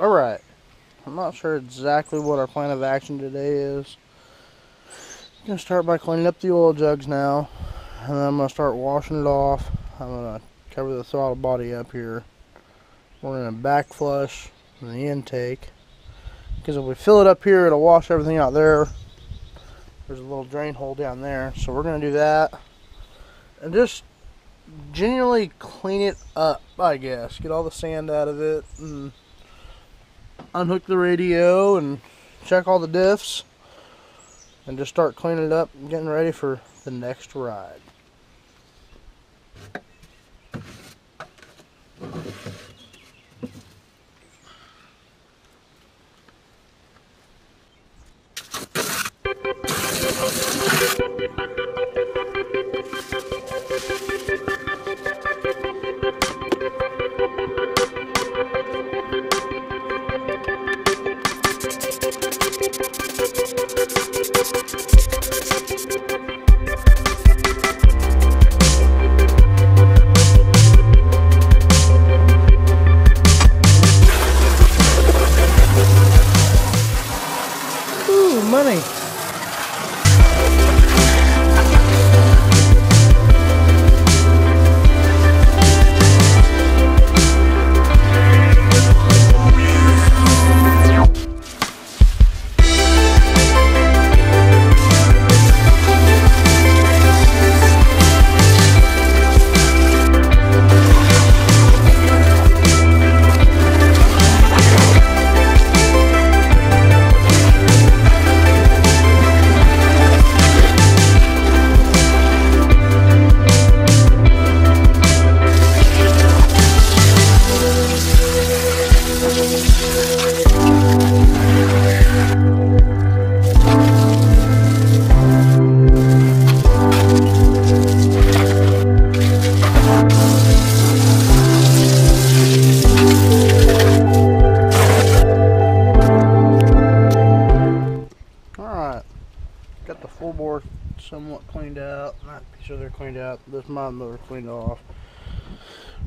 Alright. I'm not sure exactly what our plan of action today is. I'm going to start by cleaning up the oil jugs now. And then I'm going to start washing it off. I'm going to cover the throttle body up here. We're going to back flush the intake. Because if we fill it up here, it'll wash everything out there. There's a little drain hole down there. So we're going to do that. And just genuinely clean it up, I guess. Get all the sand out of it and unhook the radio and check all the diffs and just start cleaning it up and getting ready for the next ride.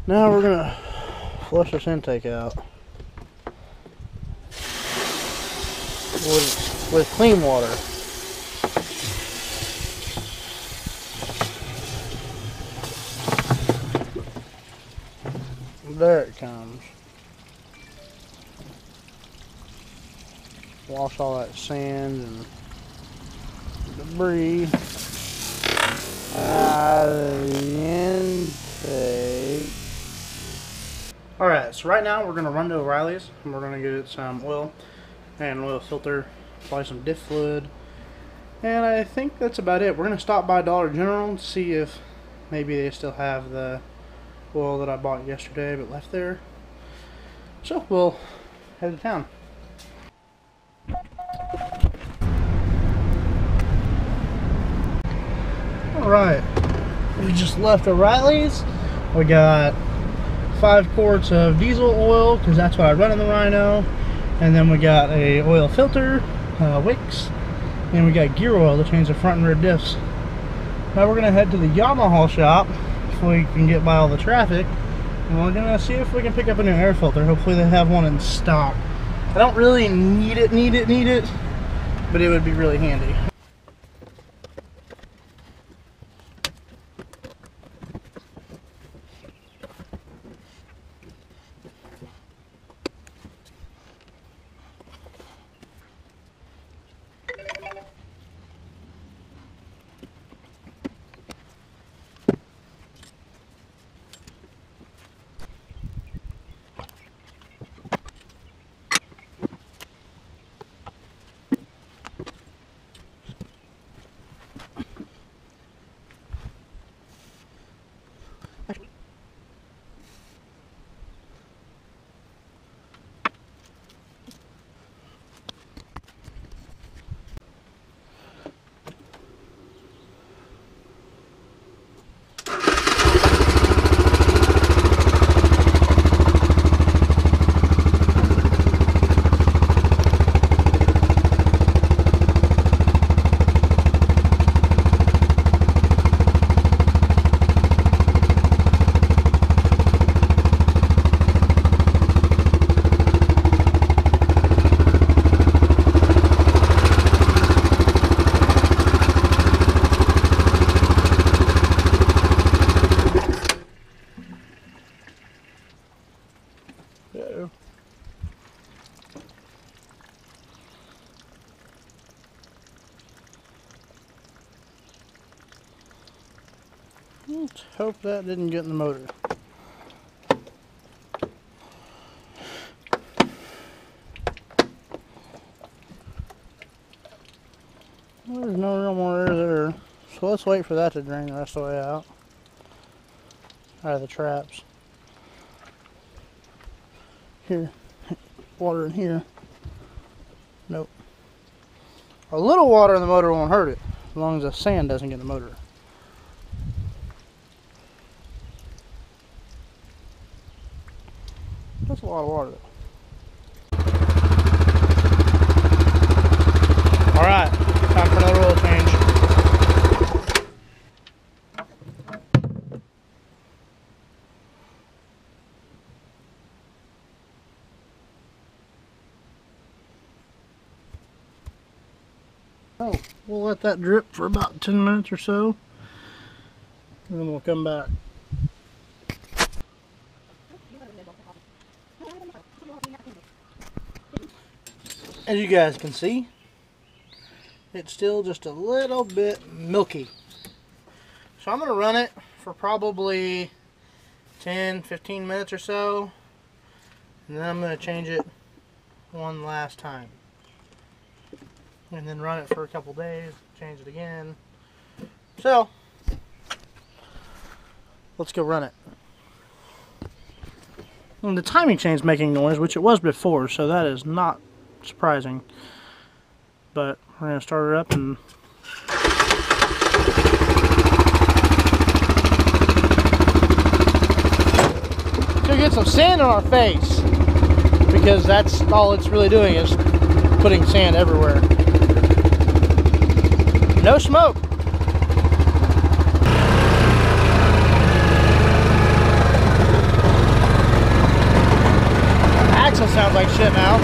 Now we're gonna flush this intake out. With, with clean water. There it comes. Wash all that sand and debris out of the intake. Alright, so right now we're going to run to O'Reilly's and we're going to get some oil and oil filter, apply some diff fluid, and I think that's about it. We're going to stop by Dollar General and see if maybe they still have the oil that I bought yesterday but left there. So we'll head to town. Alright, we just left O'Reilly's. We got five quarts of diesel oil because that's what I run in the Rhino. And then we got a oil filter, uh, Wix, and we got gear oil to change the front and rear diffs. Now we're gonna head to the Yamaha shop if we can get by all the traffic. And we're gonna see if we can pick up a new air filter. Hopefully they have one in stock. I don't really need it, need it, need it, but it would be really handy. Let's hope that didn't get in the motor. There's no real more air there. So let's wait for that to drain the rest of the way out. Out of the traps. Here. Water in here. Nope. A little water in the motor won't hurt it. As long as the sand doesn't get in the motor. That's a lot of water. Alright, time for another oil change. Oh, we'll let that drip for about 10 minutes or so. And then we'll come back. As you guys can see, it's still just a little bit milky. So I'm going to run it for probably 10, 15 minutes or so. And then I'm going to change it one last time. And then run it for a couple days, change it again. So, let's go run it. And the timing chain's making noise, which it was before, so that is not surprising. But we're going to start it up and get some sand on our face because that's all it's really doing is putting sand everywhere. No smoke. Axle sounds like shit now.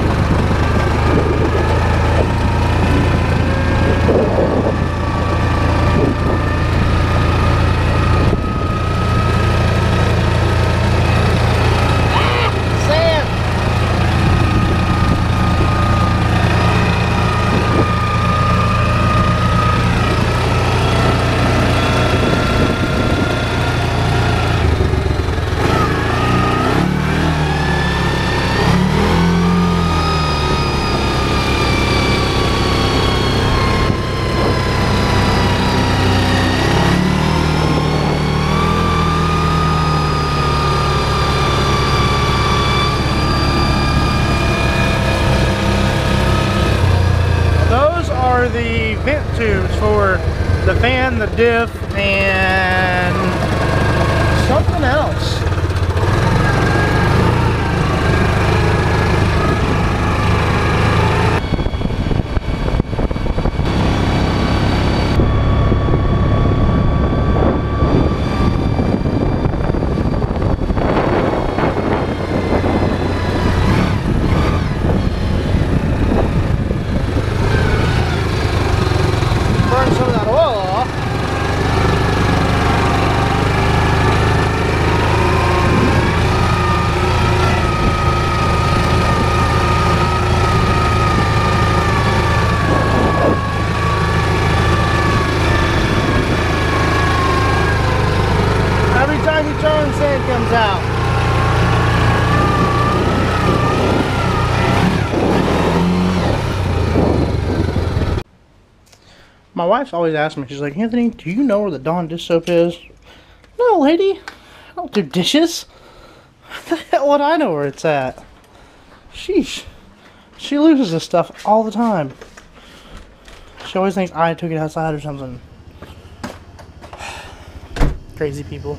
Sand. Those are the vent tubes for the fan, the diff, and something else. Burn some of that oil off. Every time you turn, sand comes out. My wife's always asking me, she's like, Anthony, do you know where the Dawn dish soap is? No, lady. I don't do dishes. hell would I know where it's at? Sheesh. She loses this stuff all the time. She always thinks I took it outside or something. Crazy people.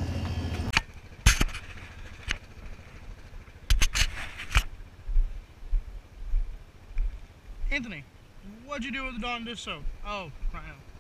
Anthony, what'd you do with the Dawn dish soap? Oh, right now.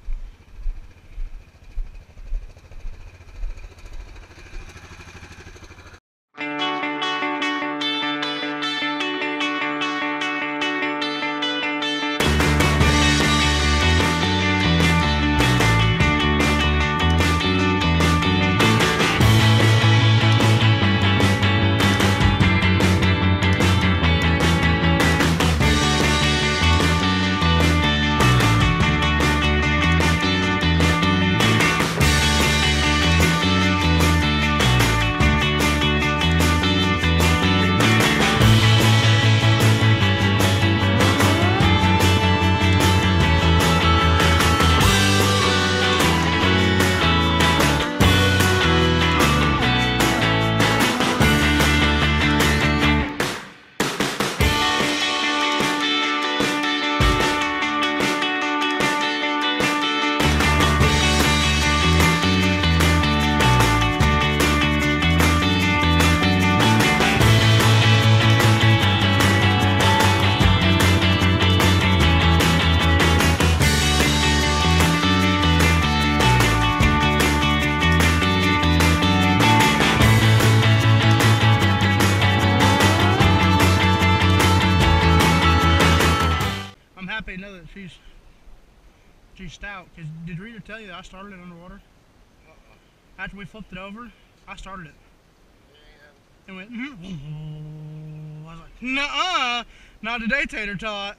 Geez, stout. Cause did Rita tell you that I started it underwater? Uh-uh. After we flipped it over, I started it. Yeah. It went. I was like, nuh-uh, not today, Tater Tot.